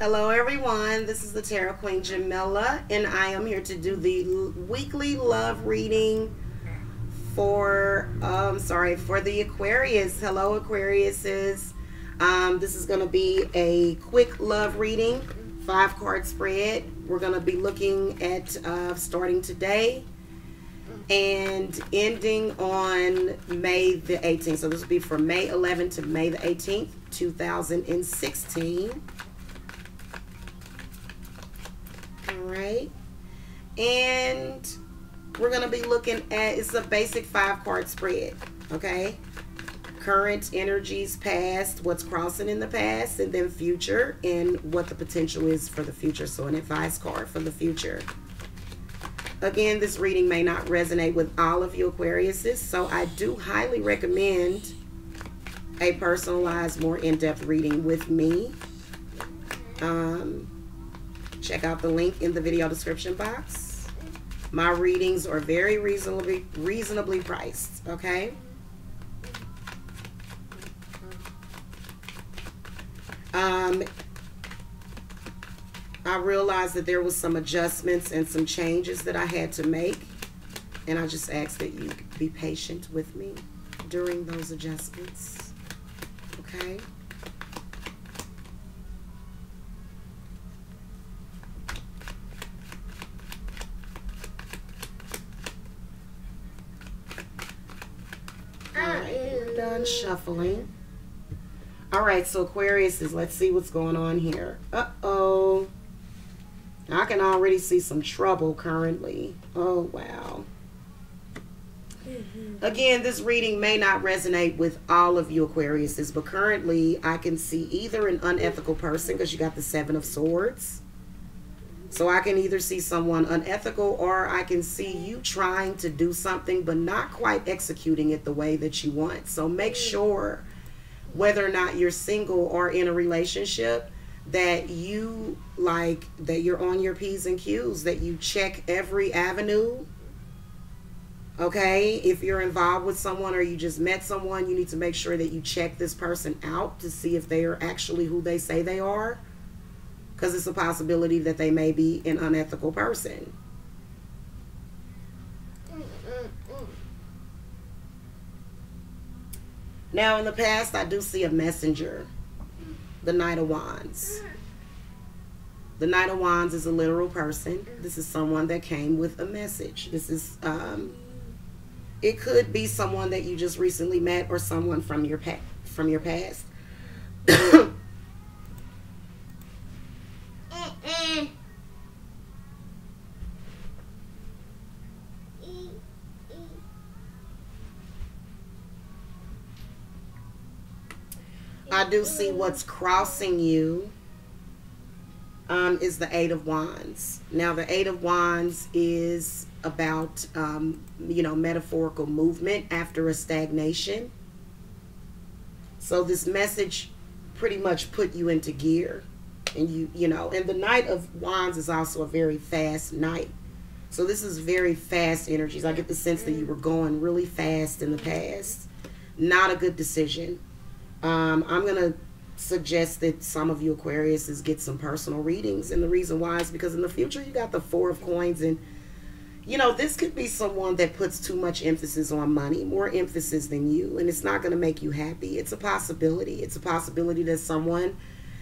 Hello, everyone. This is the Tarot Queen Jamila, and I am here to do the weekly love reading for, um, sorry, for the Aquarius. Hello, Aquariuses. Um, this is going to be a quick love reading, five card spread. We're going to be looking at uh, starting today and ending on May the 18th. So this will be from May 11th to May the 18th, 2016. All right. And we're going to be looking at, it's a basic five card spread. Okay. Current energies, past, what's crossing in the past, and then future, and what the potential is for the future. So an advice card for the future. Again, this reading may not resonate with all of you Aquariuses, so I do highly recommend a personalized, more in-depth reading with me. Um, check out the link in the video description box. My readings are very reasonably reasonably priced, okay? Um, I realized that there was some adjustments and some changes that I had to make. And I just ask that you be patient with me during those adjustments. Okay? Done shuffling. All right, so Aquarius is, let's see what's going on here. Uh-oh. I can already see some trouble currently. Oh, wow. Mm-hmm. Again, this reading may not resonate with all of you Aquariuses, but currently I can see either an unethical person because you got the Seven of Swords. So I can either see someone unethical or I can see you trying to do something but not quite executing it the way that you want. So make mm. sure whether or not you're single or in a relationship that you like that you're on your P's and Q's, that you check every avenue. Okay, if you're involved with someone or you just met someone, you need to make sure that you check this person out to see if they are actually who they say they are. Because it's a possibility that they may be an unethical person. Now, in the past, I do see a messenger the Knight of Wands. The Knight of Wands is a literal person. This is someone that came with a message. This is, um, it could be someone that you just recently met or someone from your past. From your past. I do see what's crossing you um, is the Eight of Wands. Now, the Eight of Wands is about, um, you know, metaphorical movement after a stagnation. So this message pretty much put you into gear. And you, you know, and the Knight of Wands is also a very fast knight. So this is very fast energies. I get the sense that you were going really fast in the past. Not a good decision. Um, I'm going to suggest that some of you Aquariuses get some personal readings. And the reason why is because in the future you got the Four of Coins. And, you know, this could be someone that puts too much emphasis on money, more emphasis than you. And it's not going to make you happy. It's a possibility. It's a possibility that someone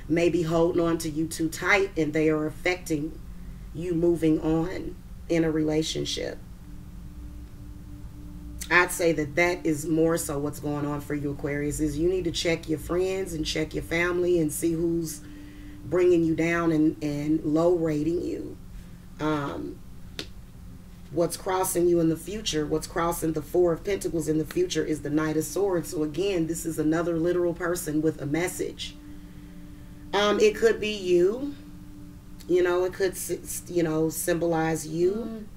may be holding on to you too tight and they are affecting you moving on in a relationship. I'd say that that is more so what's going on for you Aquarius is you need to check your friends and check your family and see who's bringing you down and, and low rating you. Um, what's crossing you in the future, what's crossing the Four of Pentacles in the future is the Knight of Swords. So again, this is another literal person with a message. Um, it could be you. You know, it could, you know, symbolize you. Mm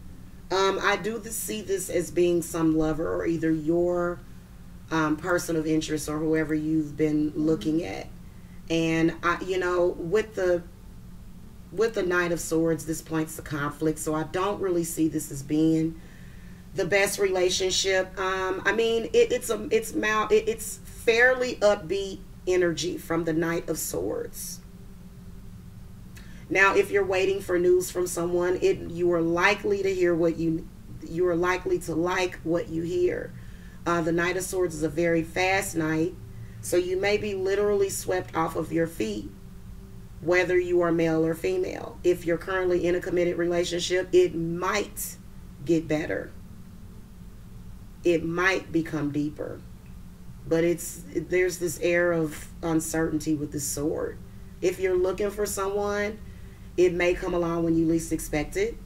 um, I do see this as being some lover or either your um, person of interest or whoever you've been looking mm-hmm. at. And I, you know, with the with the Knight of Swords, this points to conflict. So I don't really see this as being the best relationship. Um, I mean, it, it's a it's mal it, it's fairly upbeat energy from the Knight of Swords. Now, if you're waiting for news from someone, it you are likely to hear what you you are likely to like what you hear. Uh, the Knight of Swords is a very fast knight, so you may be literally swept off of your feet, whether you are male or female. If you're currently in a committed relationship, it might get better. It might become deeper, but it's there's this air of uncertainty with the sword. If you're looking for someone, it may come along when you least expect it.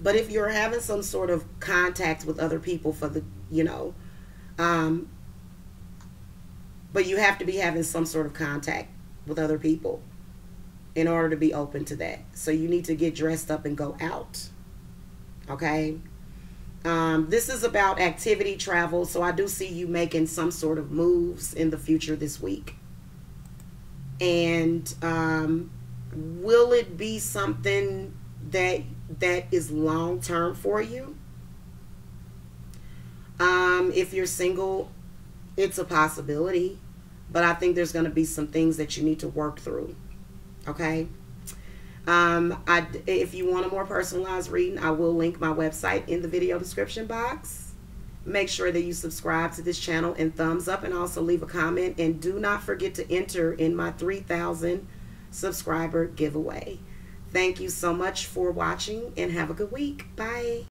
But if you're having some sort of contact with other people for the, you know, um, but you have to be having some sort of contact with other people in order to be open to that. So you need to get dressed up and go out. Okay? Um, this is about activity travel. So I do see you making some sort of moves in the future this week. And um, will it be something that that is long term for you? Um, if you're single, it's a possibility, but I think there's going to be some things that you need to work through. Okay. Um, I, if you want a more personalized reading, I will link my website in the video description box. Make sure that you subscribe to this channel and thumbs up and also leave a comment. And do not forget to enter in my 3,000 subscriber giveaway. Thank you so much for watching and have a good week. Bye.